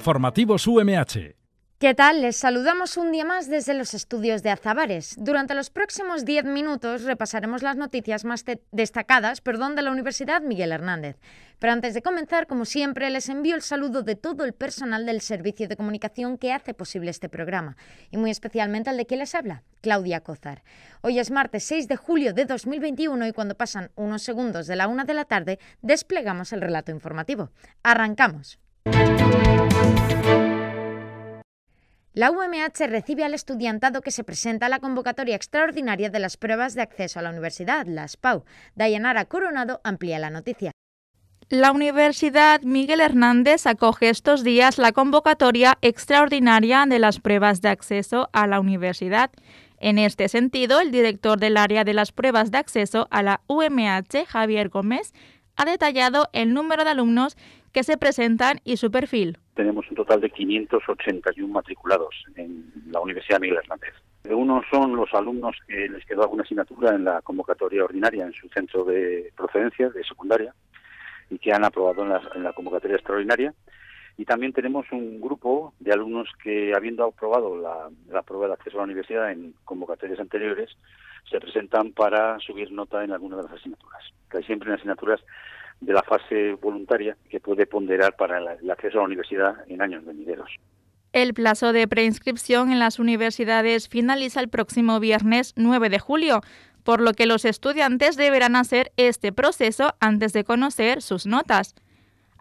Informativos UMH. ¿Qué tal? Les saludamos un día más desde los estudios de Azabares. Durante los próximos 10 minutos repasaremos las noticias más destacadas perdón, de la Universidad Miguel Hernández. Pero antes de comenzar, como siempre, les envío el saludo de todo el personal del servicio de comunicación que hace posible este programa, y muy especialmente al de quien les habla, Claudia Cozar. Hoy es martes 6 de julio de 2021 y cuando pasan unos segundos de la una de la tarde, desplegamos el relato informativo. Arrancamos. La UMH recibe al estudiantado que se presenta a la convocatoria extraordinaria de las pruebas de acceso a la universidad, las PAU. Dayanara Coronado amplía la noticia. La Universidad Miguel Hernández acoge estos días la convocatoria extraordinaria de las pruebas de acceso a la universidad. En este sentido, el director del área de las pruebas de acceso a la UMH, Javier Gómez, ha detallado el número de alumnos que se presentan y su perfil. Tenemos un total de 581 matriculados en la Universidad Miguel Hernández. Unos son los alumnos que les quedó alguna asignatura en la convocatoria ordinaria en su centro de procedencia de secundaria y que han aprobado en la, convocatoria extraordinaria. Y también tenemos un grupo de alumnos que, habiendo aprobado la, la prueba de acceso a la universidad en convocatorias anteriores, se presentan para subir nota en alguna de las asignaturas. Que siempre en asignaturas de la fase voluntaria que puede ponderar para el acceso a la universidad en años venideros. El plazo de preinscripción en las universidades finaliza el próximo viernes 9 de julio, por lo que los estudiantes deberán hacer este proceso antes de conocer sus notas.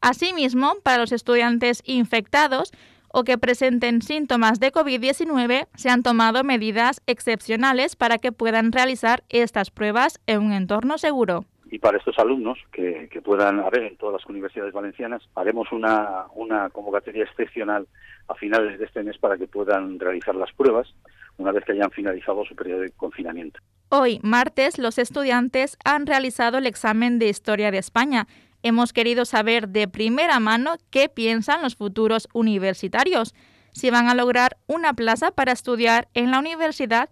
Asimismo, para los estudiantes infectados o que presenten síntomas de COVID-19, se han tomado medidas excepcionales para que puedan realizar estas pruebas en un entorno seguro y para estos alumnos que, puedan haber en todas las universidades valencianas, haremos una, una convocatoria excepcional a finales de este mes para que puedan realizar las pruebas una vez que hayan finalizado su periodo de confinamiento. Hoy, martes, los estudiantes han realizado el examen de Historia de España. Hemos querido saber de primera mano qué piensan los futuros universitarios, si van a lograr una plaza para estudiar en la universidad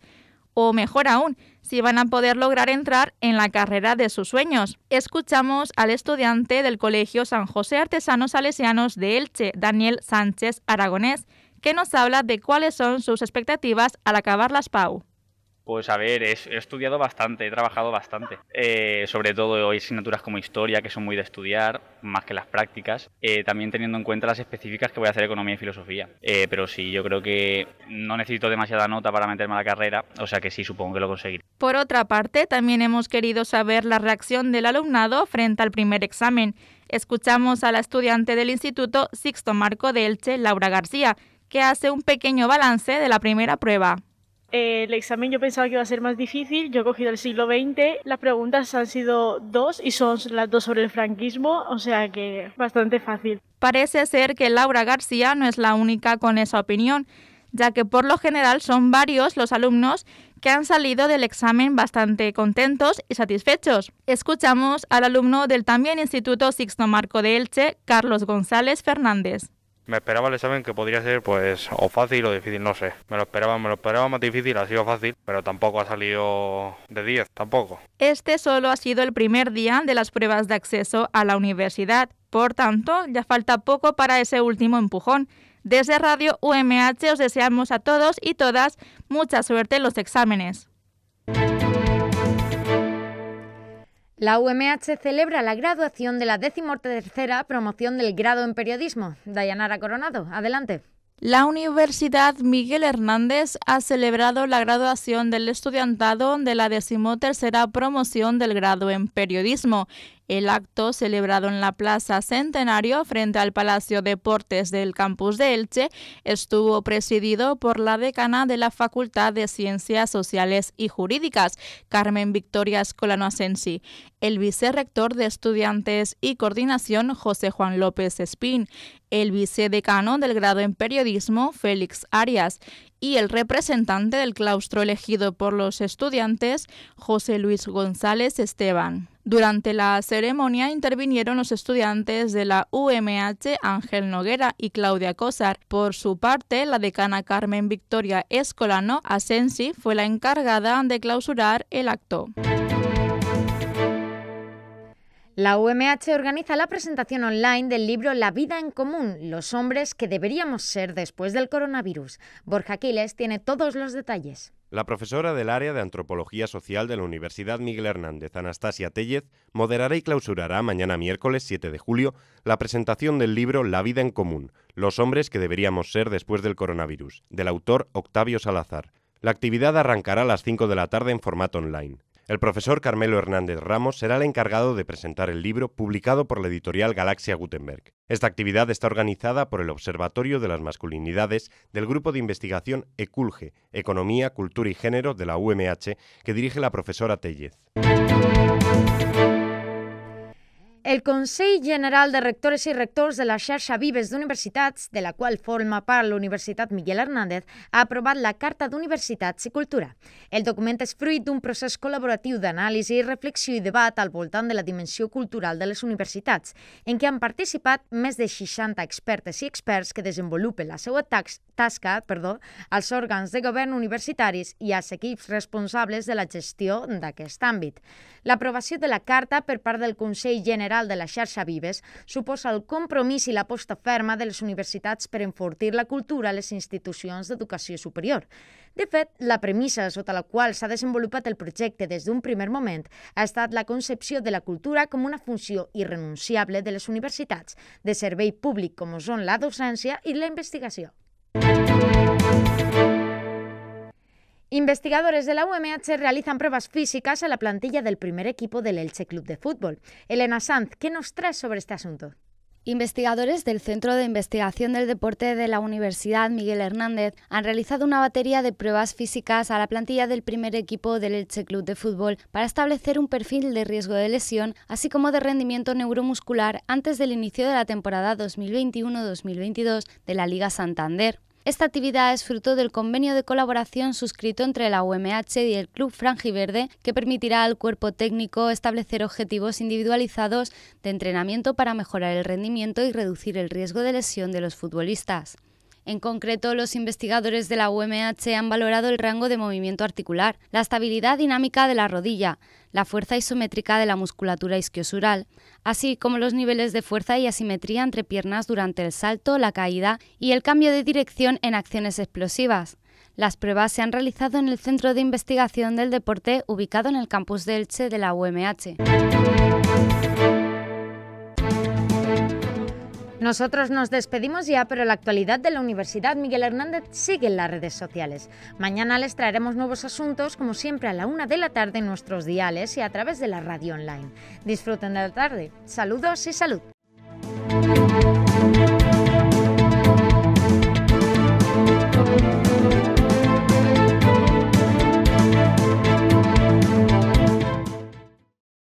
o mejor aún, si van a poder lograr entrar en la carrera de sus sueños. Escuchamos al estudiante del Colegio San José Artesanos Salesianos de Elche, Daniel Sánchez Aragonés, que nos habla de cuáles son sus expectativas al acabar las PAU. Pues a ver, he, estudiado bastante, he trabajado bastante. Eh, sobre todo hay asignaturas como historia, que son muy de estudiar, más que las prácticas. Eh, también teniendo en cuenta las específicas que voy a hacer economía y filosofía. Eh, pero sí, yo creo que no necesito demasiada nota para meterme a la carrera, o sea que sí, supongo que lo conseguiré. Por otra parte, también hemos querido saber la reacción del alumnado frente al primer examen. Escuchamos a la estudiante del Instituto Sixto Marco de Elche, Laura García, que hace un pequeño balance de la primera prueba. El examen yo pensaba que iba a ser más difícil, yo he cogido el siglo XX, las preguntas han sido dos y son las dos sobre el franquismo, o sea que bastante fácil. Parece ser que Laura García no es la única con esa opinión, ya que por lo general son varios los alumnos que han salido del examen bastante contentos y satisfechos. Escuchamos al alumno del también Instituto Sixto Marco de Elche, Carlos González Fernández. Me esperaba el examen que podría ser pues o fácil o difícil, no sé. Me lo esperaba, me lo esperaba más difícil, ha sido fácil, pero tampoco ha salido de 10, tampoco. Este solo ha sido el primer día de las pruebas de acceso a la universidad. Por tanto, ya falta poco para ese último empujón. Desde Radio UMH os deseamos a todos y todas mucha suerte en los exámenes. La UMH celebra la graduación de la decimotercera promoción del grado en periodismo. Dayanara Coronado, adelante. La Universidad Miguel Hernández ha celebrado la graduación del estudiantado de la decimotercera promoción del grado en periodismo. El acto, celebrado en la Plaza Centenario frente al Palacio Deportes del campus de Elche, estuvo presidido por la decana de la Facultad de Ciencias Sociales y Jurídicas, Carmen Victoria Escolano Asensi, el vicerrector de Estudiantes y Coordinación, José Juan López Espín, el vicedecano del grado en Periodismo, Félix Arias, y el representante del claustro elegido por los estudiantes, José Luis González Esteban. Durante la ceremonia intervinieron los estudiantes de la UMH Ángel Noguera y Claudia Cosar. Por su parte, la decana Carmen Victoria Escolano Asensi fue la encargada de clausurar el acto. La UMH organiza la presentación online del libro La vida en común, los hombres que deberíamos ser después del coronavirus. Borja Quiles tiene todos los detalles. La profesora del área de Antropología Social de la Universidad Miguel Hernández, Anastasia Tellez, moderará y clausurará mañana miércoles 7 de julio la presentación del libro La vida en común, los hombres que deberíamos ser después del coronavirus, del autor Octavio Salazar. La actividad arrancará a las 5 de la tarde en formato online. El profesor Carmelo Hernández Ramos será el encargado de presentar el libro publicado por la editorial Galaxia Gutenberg. Esta actividad está organizada por el Observatorio de las Masculinidades del Grupo de Investigación ECULGE, Economía, Cultura y Género de la UMH, que dirige la profesora Tellez. El Consell General de Rectores i Rectors de la xarxa Vives d'Universitats, de la qual forma part l'Universitat Miguel Hernández, ha aprovat la Carta d'Universitats i Cultura. El document és fruit d'un procés col·laboratiu d'anàlisi, reflexió i debat al voltant de la dimensió cultural de les universitats, en què han participat més de 60 expertes i experts que desenvolupen la seva tasca perdó, als òrgans de govern universitaris i als equips responsables de la gestió d'aquest àmbit. L'aprovació de la Carta per part del Consell General general de la xarxa Vives suposa el compromís i l'aposta ferma de les universitats per enfortir la cultura a les institucions d'educació superior. De fet, la premissa sota la qual s'ha desenvolupat el projecte des d'un primer moment ha estat la concepció de la cultura com una funció irrenunciable de les universitats, de servei públic com són la docència i la investigació. Investigadores de la UMH realizan pruebas físicas a la plantilla del primer equipo del Elche Club de Fútbol. Elena Sanz, ¿qué nos trae sobre este asunto? Investigadores del Centro de Investigación del Deporte de la Universidad Miguel Hernández han realizado una batería de pruebas físicas a la plantilla del primer equipo del Elche Club de Fútbol para establecer un perfil de riesgo de lesión, así como de rendimiento neuromuscular antes del inicio de la temporada 2021-2022 de la Liga Santander. Esta actividad es fruto del convenio de colaboración suscrito entre la UMH y el Club Frangiverde que permitirá al cuerpo técnico establecer objetivos individualizados de entrenamiento para mejorar el rendimiento y reducir el riesgo de lesión de los futbolistas. En concreto, los investigadores de la UMH han valorado el rango de movimiento articular, la estabilidad dinámica de la rodilla, la fuerza isométrica de la musculatura isquiosural, así como los niveles de fuerza y asimetría entre piernas durante el salto, la caída y el cambio de dirección en acciones explosivas. Las pruebas se han realizado en el Centro de Investigación del Deporte ubicado en el campus de Elche de la UMH. Nosotros nos despedimos ya, pero la actualidad de la Universidad Miguel Hernández sigue en las redes sociales. Mañana les traeremos nuevos asuntos, como siempre, a la una de la tarde en nuestros diales y a través de la radio online. Disfruten de la tarde. Saludos y salud.